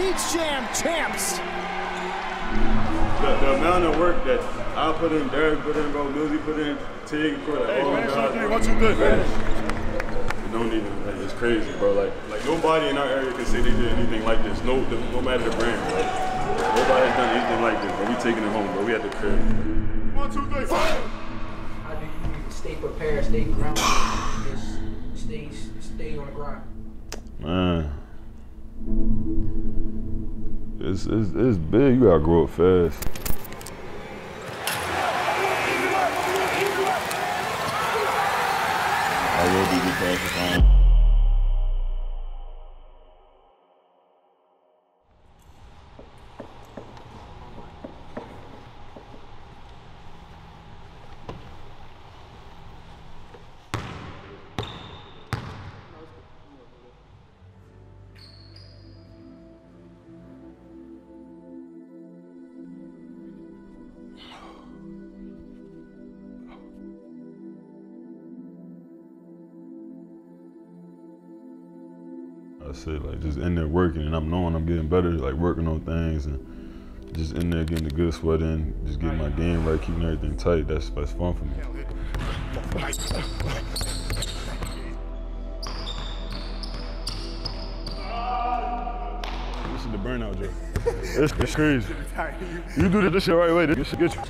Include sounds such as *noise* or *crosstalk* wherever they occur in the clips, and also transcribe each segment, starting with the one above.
Peach Jam champs. The, the amount of work that I put in, Derek put in, bro, Millsy put in, Tig put in. Hey, oh man, God, three, one, two, good, man. It don't even, like, it's crazy, bro. Like, like nobody in our area can say they did anything like this. No, the, no matter the brand, bro. Nobody has done anything like this, bro. We taking it home, bro. We at the crib. One, two, three, fire! How do you stay prepared, stay grounded, just stay stay on the grind? Man. It's, it's, it's big. You gotta grow up fast. I will be reclassifying. I said like just in there working and I'm knowing I'm getting better, like working on things and just in there getting the good sweat in, just getting my game right, keeping everything tight. That's that's fun for me. This is the burnout, Joe. It's, it's crazy. You do this shit right way, this shit get you.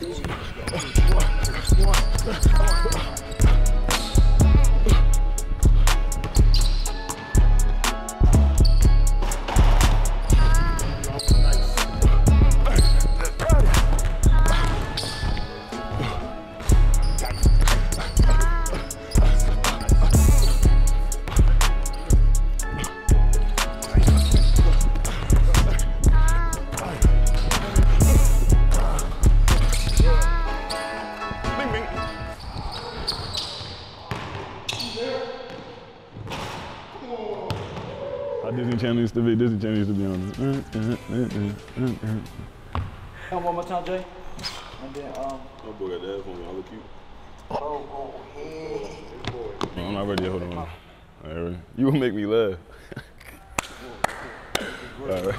Used to be, Disney Channel used to be on this. Mm, mm, mm, Come one more time, Jay. And then um. My boy got the headphones on, I look cute. Oh, oh, hey. No, I'm not ready, hold on. All right, you gonna make me laugh. All right. *laughs*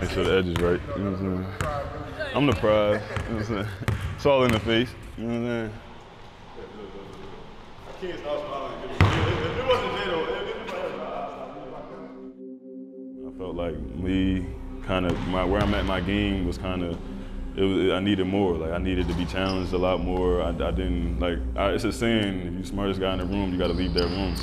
Make sure the edge is right, you know what I'm saying? I'm the prize, you know what I'm saying? It's all in the face, you know what I'm saying? Felt like me kind of my where I'm at my game was kind of it was I needed more. Like I needed to be challenged a lot more. I, I didn't like I, it's a saying if you're the smartest guy in the room you got to leave that room.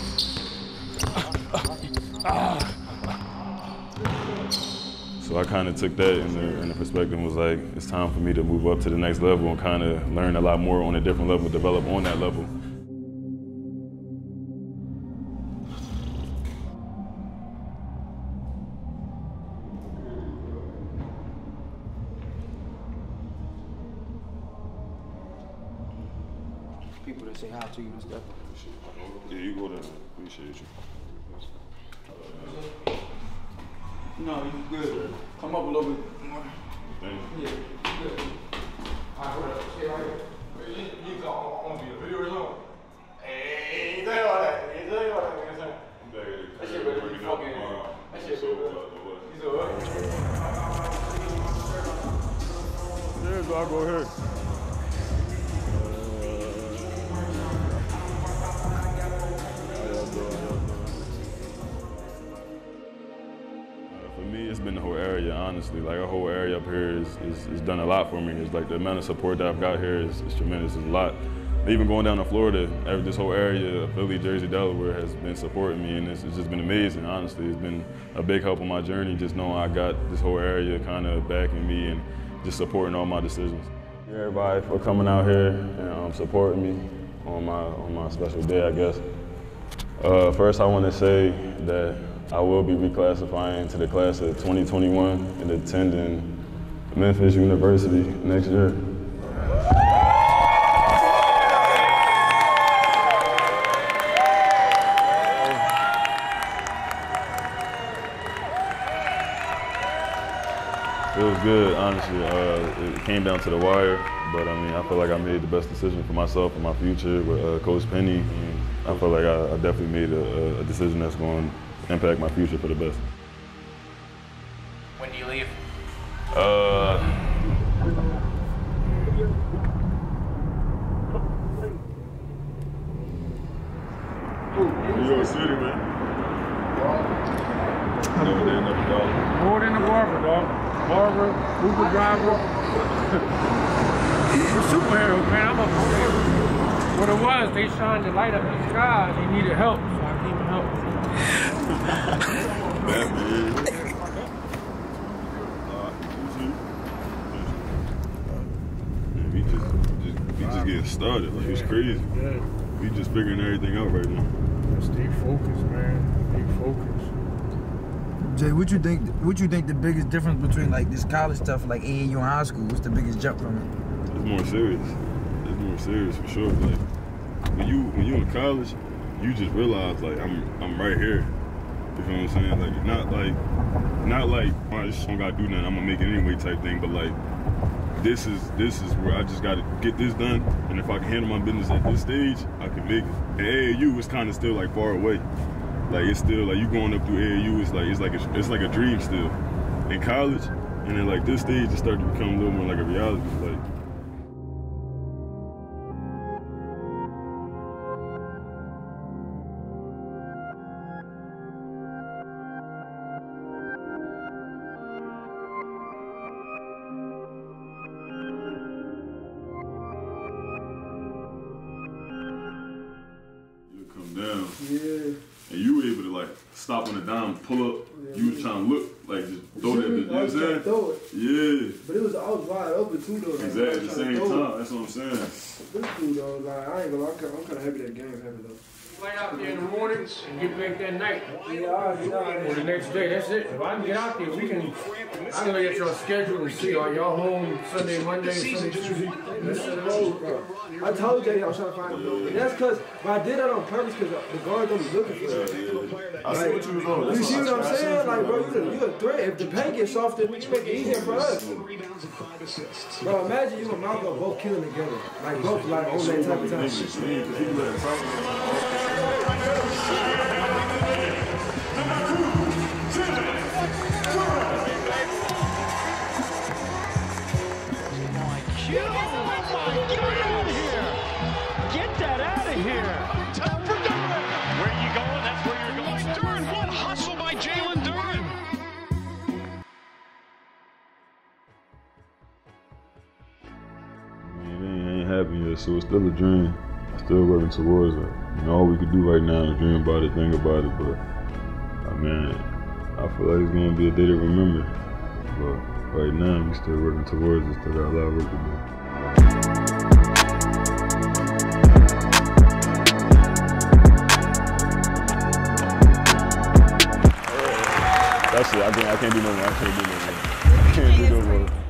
So I kind of took that in the, in the perspective and was like it's time for me to move up to the next level and kind of learn a lot more on a different level develop on that level People that say hi to you and stuff. yeah you go there appreciate you No, you good. Come up a little bit more. Thank you. Yeah, you good. All right, hold up. Stay right here. You, you got on the video or something? Hey, ain't that all that? Ain't that all that? You know what I'm saying? That shit better be fucking. That shit better be. You said what? There's I'll go here. For honestly. Like, our whole area up here is, is, is done a lot for me. It's like the amount of support that I've got here is, is tremendous. It's a lot. Even going down to Florida, this whole area, Philly, Jersey, Delaware, has been supporting me, and it's, it's just been amazing, honestly. It's been a big help on my journey, just knowing I got this whole area kind of backing me and just supporting all my decisions. Everybody for coming out here and um, supporting me on my, on my special day, I guess. Uh, first, I want to say that I will be reclassifying to the class of 2021 and attending Memphis University next year. It was good, honestly. Uh, it came down to the wire, but I mean, I feel like I made the best decision for myself and my future with uh, Coach Penny. I feel like I, I definitely made a, a decision that's going impact my future for the best. When do you leave? Uh, New York City, man. Never day, never dollar. More than a barber, dog. Barber, Uber driver. *laughs* I'm a superhero, man. I'm a superhero. What it was, they shined the light up in the sky. They needed help, so I came to help. Batman. man, we just, just we just getting started. Like it's crazy. Yeah. We just figuring everything out right now. Stay focused, man. Stay focused. Jay, what you think? What you think the biggest difference between like this college stuff, like AAU and high school? What's the biggest jump from it? It's more serious. It's more serious for sure. Like when you when you in college, you just realize like I'm I'm right here. You feel what I'm saying? Like not like not like oh, I just don't gotta do nothing. I'm gonna make it anyway type thing. But like this is this is where I just gotta get this done. And if I can handle my business at this stage, I can make it. And AAU is kind of still like far away. Like it's still like you going up through AAU. It's like it's like a, it's like a dream still. In college, and then like this stage, it started to become a little more like a reality. Like stop on the dime, pull up. You was trying to look like just throw that. You know what I'm saying? Throw it. Yeah. But it was I was wide open too though. Like, Exactly. At the same time. That's what I'm saying. This cool though. Like I ain't gonna. lie, I'm kind of happy that game's happened though. Fly out there in the morning and get back that night. Yeah, I. Or the next day, that's it. If I can get out there, we can. I can look at your schedule and see are y'all home Sunday, Monday, Sunday, Tuesday. Let's set bro. I told you I was trying to find him. And that's because, I did that on purpose because the guard don't be looking for it. I see what you was on. You see what I- I'm saying? what Like, bro, you on. a, you a threat. If the paint gets softer, we make it easier for us. Bro, imagine you and Malcolm both killing together. Like, both, like, on that type of time. So it's still a dream. Still working towards it. You know, all we could do right now is dream about it, think about it. But I mean, I feel like it's gonna be a day to remember. But right now, we still working towards it. Still got a lot of work to do. That's it. I can't. I can't do no more. I can't do no more. I can't do no more.